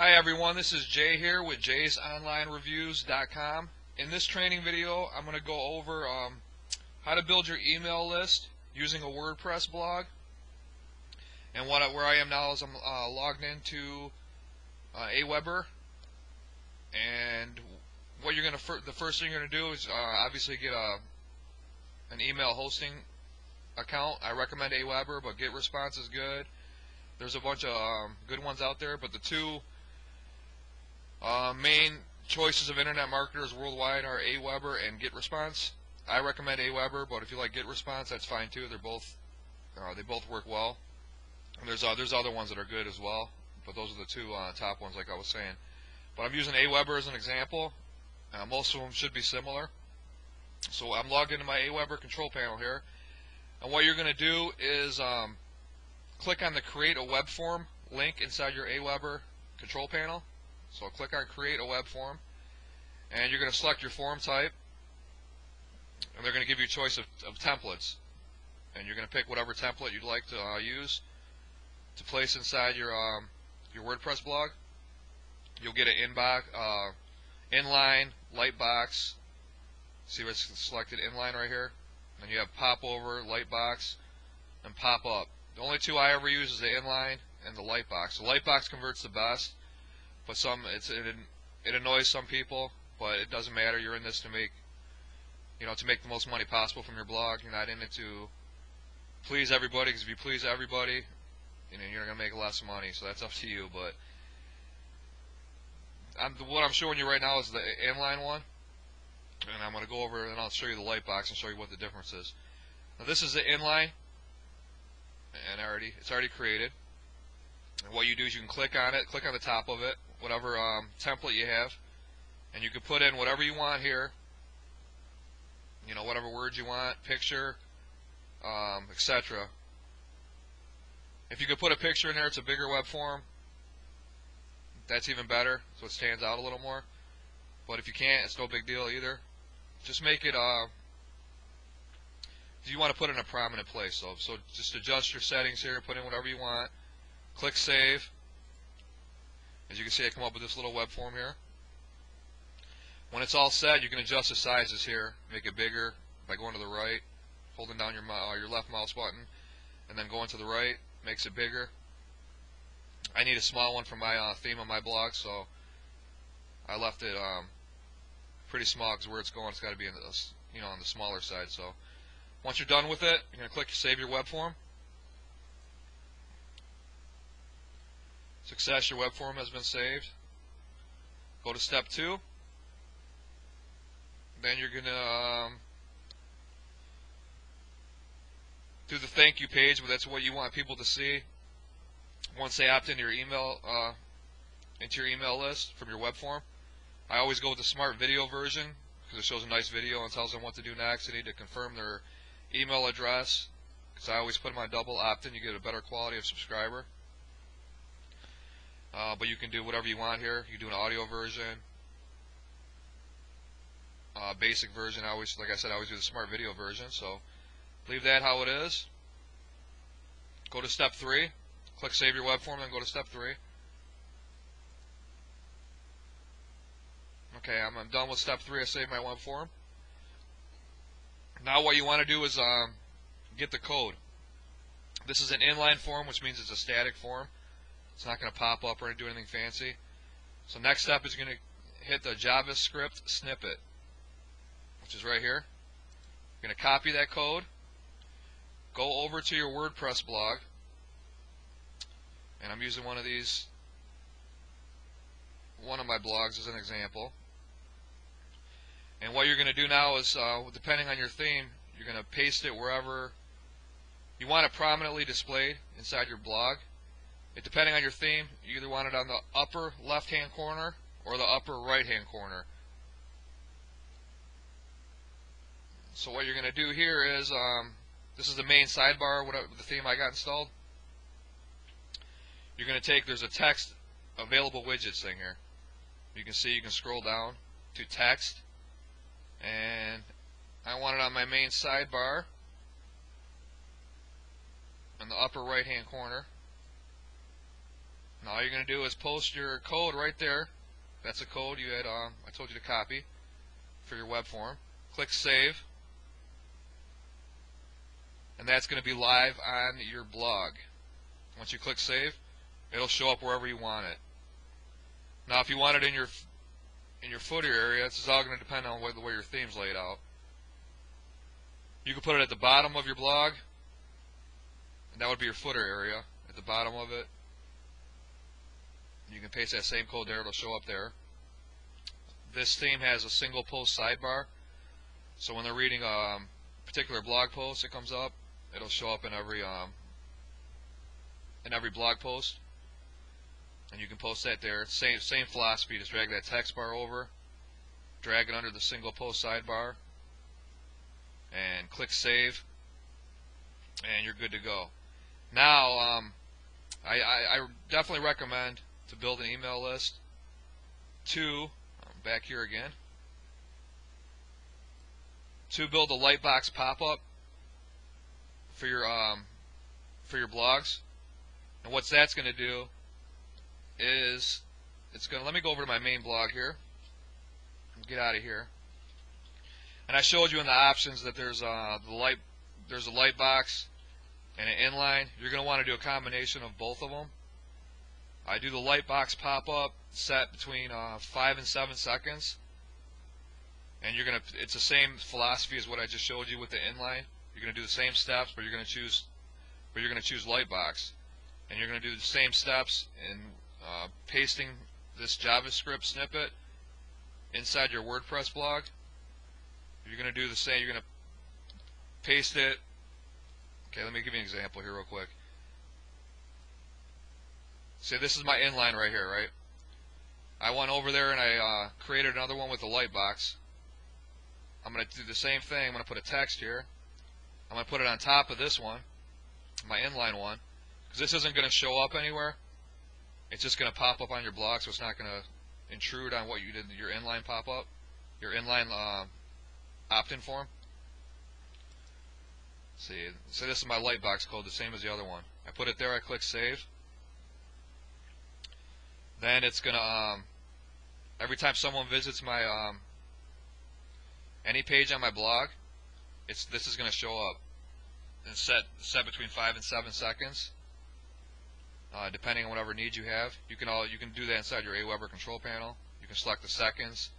Hi everyone, this is Jay here with jaysonlinereviews.com. In this training video, I'm going to go over um, how to build your email list using a WordPress blog. And what where I am now is I'm uh, logged into uh, Aweber, and what you're going to the first thing you're going to do is uh, obviously get a an email hosting account. I recommend Aweber, but GetResponse is good. There's a bunch of um, good ones out there, but the two uh, main choices of internet marketers worldwide are Aweber and GetResponse. I recommend Aweber, but if you like GetResponse, that's fine too. They're both uh, they both work well. And there's uh, there's other ones that are good as well, but those are the two uh, top ones, like I was saying. But I'm using Aweber as an example. Uh, most of them should be similar. So I'm logged into my Aweber control panel here, and what you're going to do is um, click on the Create a Web Form link inside your Aweber control panel. So click on Create a Web Form, and you're going to select your form type, and they're going to give you a choice of, of templates. And you're going to pick whatever template you'd like to uh, use to place inside your um, your WordPress blog. You'll get an inbox, uh, inline, lightbox. See what's selected inline right here? And you have popover, lightbox, and pop up. The only two I ever use is the inline and the lightbox. The lightbox converts the best but some it's it, it annoys some people, but it doesn't matter. You're in this to make you know to make the most money possible from your blog. You're not in it to please everybody because if you please everybody, you know you're gonna make less money. So that's up to you. But I'm, what I'm showing you right now is the inline one, and I'm gonna go over and I'll show you the light box and show you what the difference is. Now this is the inline, and already it's already created. And what you do is you can click on it, click on the top of it, whatever um, template you have, and you can put in whatever you want here. You know, whatever words you want, picture, um, etc. If you could put a picture in there, it's a bigger web form. That's even better, so it stands out a little more. But if you can't, it's no big deal either. Just make it. Uh, you want to put in a prominent place, so so just adjust your settings here, put in whatever you want. Click Save. As you can see, I come up with this little web form here. When it's all set, you can adjust the sizes here, make it bigger by going to the right, holding down your uh, your left mouse button, and then going to the right makes it bigger. I need a small one for my uh, theme on my blog, so I left it um, pretty small because where it's going, it's got to be in the, you know on the smaller side. So once you're done with it, you're going to click Save Your Web Form. Success, your web form has been saved. Go to step two. Then you're going to um, do the thank you page, but that's what you want people to see once they opt into your email uh, into your email list from your web form. I always go with the smart video version because it shows a nice video and tells them what to do next. They need to confirm their email address because I always put them on double opt-in. You get a better quality of subscriber. Uh, but you can do whatever you want here. You can do an audio version, uh, basic version. I always, like I said, I always do the smart video version. So leave that how it is. Go to step three. Click Save Your Web Form, and go to step three. Okay, I'm, I'm done with step three. I saved my web form. Now what you want to do is um, get the code. This is an inline form, which means it's a static form. It's not going to pop up or do anything fancy. So next step is going to hit the JavaScript snippet, which is right here. You're going to copy that code, go over to your WordPress blog, and I'm using one of these, one of my blogs as an example. And what you're going to do now is, uh, depending on your theme, you're going to paste it wherever you want it prominently displayed inside your blog. It, depending on your theme, you either want it on the upper left-hand corner or the upper right-hand corner. So what you're going to do here is, um, this is the main sidebar, whatever the theme I got installed. You're going to take, there's a text available widgets thing here. You can see, you can scroll down to text, and I want it on my main sidebar in the upper right hand corner. Now all you're going to do is post your code right there. That's a code you had. Um, I told you to copy for your web form. Click Save, and that's going to be live on your blog. Once you click Save, it'll show up wherever you want it. Now, if you want it in your in your footer area, this is all going to depend on the way your theme's laid out. You can put it at the bottom of your blog, and that would be your footer area at the bottom of it. You can paste that same code there, it'll show up there. This theme has a single post sidebar, so when they're reading a um, particular blog post, it comes up. It'll show up in every um, in every blog post and you can post that there. Same same philosophy. Just drag that text bar over, drag it under the single post sidebar, and click save, and you're good to go. Now, um, I, I, I, definitely recommend to build an email list. To I'm back here again. To build a lightbox pop-up for your um, for your blogs, and what that's going to do is it's going to let me go over to my main blog here. Get out of here. And I showed you in the options that there's a the light there's a light box and an inline. You're going to want to do a combination of both of them. I do the light box pop up set between uh, five and seven seconds, and you're gonna it's the same philosophy as what I just showed you with the inline. You're gonna do the same steps, but you're gonna choose but you're gonna choose light box, and you're gonna do the same steps in uh, pasting this JavaScript snippet inside your WordPress blog. You're going to do the same. You're going to paste it. Okay, let me give you an example here real quick. Say this is my inline right here, right? I went over there and I uh, created another one with a light box. I'm going to do the same thing. I'm going to put a text here. I'm going to put it on top of this one, my inline one, because this isn't going to show up anywhere it's just going to pop up on your blog, so it's not going to intrude on what you did your inline pop up, your inline uh, opt-in form. See, so this is my lightbox code, the same as the other one. I put it there, I click save. Then it's going to, um, every time someone visits my, um, any page on my blog, it's this is going to show up and set set between five and seven seconds uh, depending on whatever needs you have. You can all you can do that inside your Aweber control panel. You can select the seconds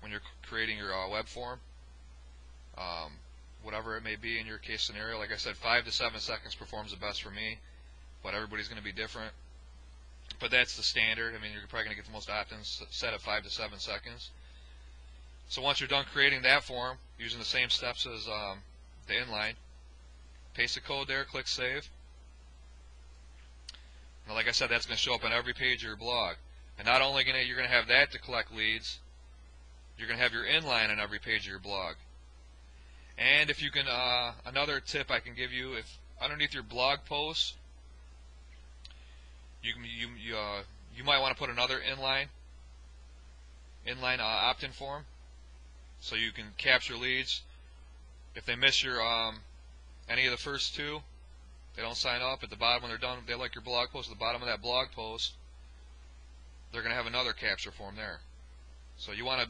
when you're creating your uh, web form, um, whatever it may be in your case scenario. Like I said, five to seven seconds performs the best for me, but everybody's going to be different. But that's the standard. I mean, you're probably going to get the most opt-ins set at five to seven seconds. So once you're done creating that form, using the same steps as um, the inline, paste the code there, click save now, like I said, that's going to show up on every page of your blog. And not only gonna, you're going to have that to collect leads, you're going to have your inline on every page of your blog. And if you can, uh, another tip I can give you, if underneath your blog posts, you you you, uh, you might want to put another inline inline uh, opt-in form, so you can capture leads. If they miss your um, any of the first two, they don't sign up at the bottom when they're done. They like your blog post at the bottom of that blog post. They're going to have another capture form there. So you want to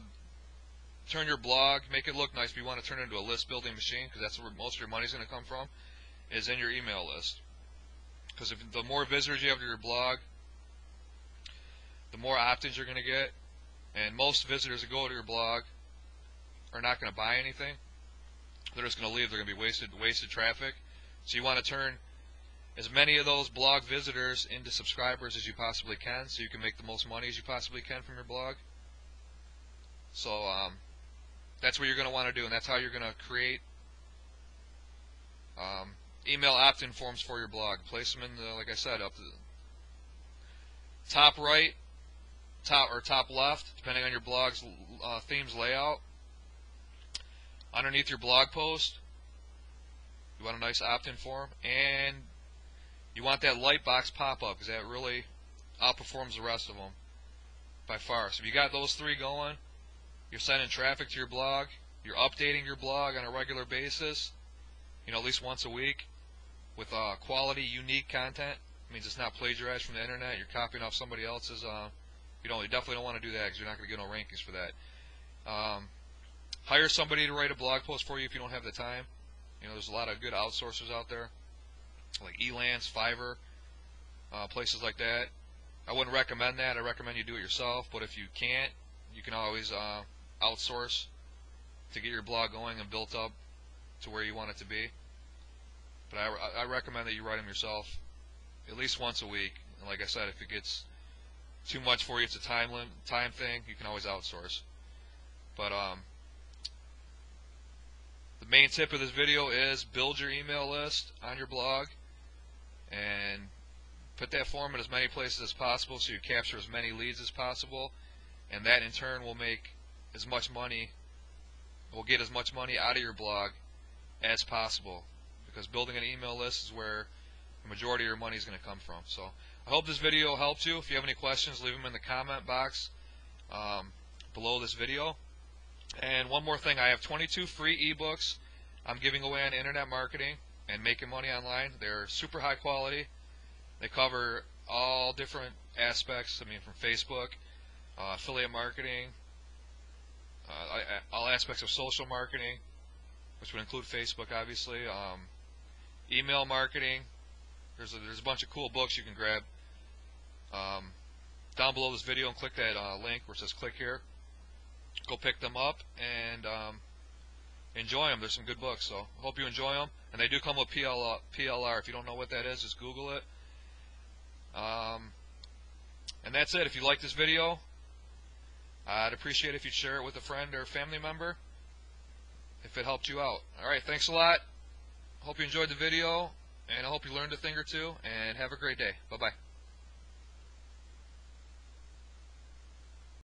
turn your blog, make it look nice, but you want to turn it into a list building machine because that's where most of your money is going to come from, is in your email list. Because the more visitors you have to your blog, the more opt-ins you're going to get. And most visitors that go to your blog are not going to buy anything. They're just going to leave. They're going to be wasted wasted traffic. So you want to turn as many of those blog visitors into subscribers as you possibly can so you can make the most money as you possibly can from your blog. So um, that's what you're going to want to do, and that's how you're going to create email opt-in forms for your blog. Place them in the, like I said, up the top right, top or top left, depending on your blog's uh, themes layout. Underneath your blog post, you want a nice opt-in form, and you want that light box pop up because that really outperforms the rest of them by far. So if you got those three going, you're sending traffic to your blog, you're updating your blog on a regular basis, you know, at least once a week with uh, quality, unique content, It means it's not plagiarized from the internet. You're copying off somebody else's. Uh, you. You definitely don't want to do that because you're not going to get no rankings for that. Um, hire somebody to write a blog post for you if you don't have the time. You know, there's a lot of good outsourcers out there, like Elance, Fiverr, uh, places like that. I wouldn't recommend that. I recommend you do it yourself. But if you can't, you can always uh, outsource to get your blog going and built up to where you want it to be. But I, I recommend that you write them yourself at least once a week. And like I said, if it gets too much for you, it's a time time thing. You can always outsource. But um, the main tip of this video is build your email list on your blog and put that form in as many places as possible so you capture as many leads as possible and that in turn will make as much money will get as much money out of your blog as possible because building an email list is where the majority of your money is going to come from so I hope this video helped you if you have any questions leave them in the comment box um, below this video and one more thing, I have 22 free ebooks I'm giving away on internet marketing and making money online. They're super high quality. They cover all different aspects. I mean, from Facebook, uh, affiliate marketing, uh, all aspects of social marketing, which would include Facebook, obviously. Um, email marketing. There's a, there's a bunch of cool books you can grab. Um, down below this video and click that uh, link where it says click here go pick them up and um, enjoy them. There's some good books, so hope you enjoy them. And they do come with PLR. PLR. If you don't know what that is, just Google it. Um, and that's it. If you like this video, I'd appreciate if you'd share it with a friend or family member if it helped you out. Alright, thanks a lot. Hope you enjoyed the video, and I hope you learned a thing or two, and have a great day. Bye-bye.